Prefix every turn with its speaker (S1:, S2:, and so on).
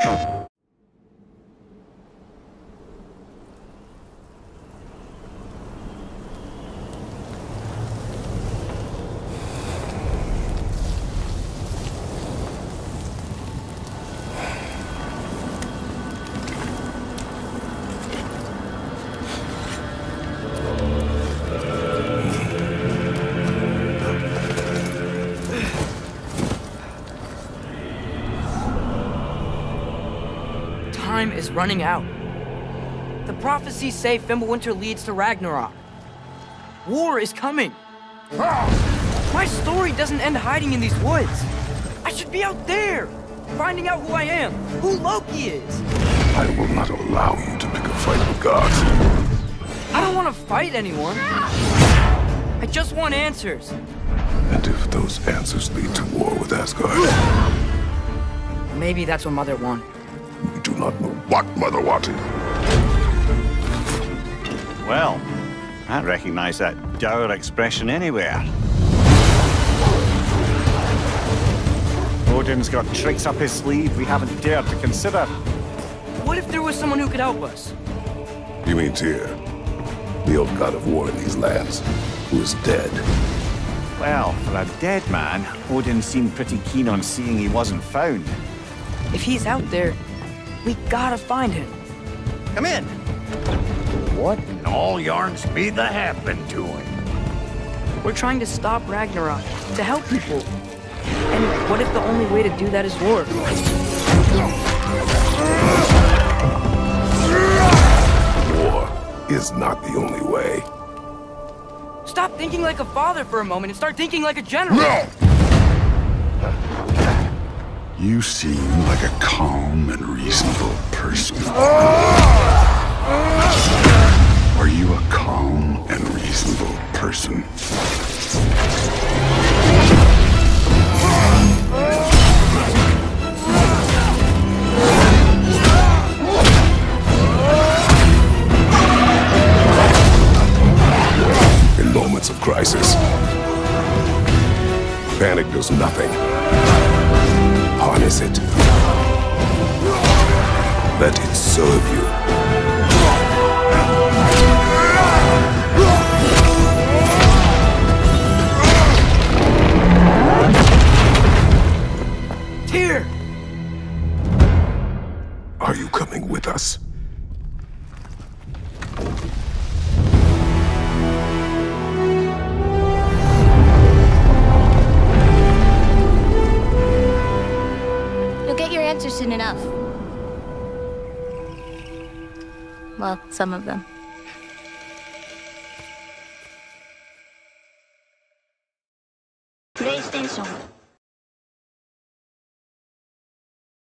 S1: you Time is running out. The prophecies say Fimbulwinter leads to Ragnarok. War is coming. My story doesn't end hiding in these woods. I should be out there, finding out who I am, who Loki is.
S2: I will not allow you to pick a fight with gods.
S1: I don't want to fight anyone. I just want answers.
S2: And if those answers lead to war with Asgard,
S1: Maybe that's what Mother wanted.
S2: We do not know what Mother wanted.
S3: Well, I recognize that dour expression anywhere. Odin's got tricks up his sleeve we haven't dared to consider.
S1: What if there was someone who could help us?
S2: You mean Tyr, the old god of war in these lands, who is dead.
S3: Well, for a dead man, Odin seemed pretty keen on seeing he wasn't found.
S1: If he's out there, we gotta find him.
S3: Come in.
S4: What in all yarns be the happened to him?
S1: We're trying to stop Ragnarok, to help people. And what if the only way to do that is war?
S2: War is not the only way.
S1: Stop thinking like a father for a moment and start thinking like a general.
S5: You seem like a calm and reasonable person. Are you a calm and reasonable person?
S2: In moments of crisis, panic does nothing. Harness it. Let it serve you.
S1: Tyr!
S2: Are you coming with us?
S6: Soon enough. Well, some of them. PlayStation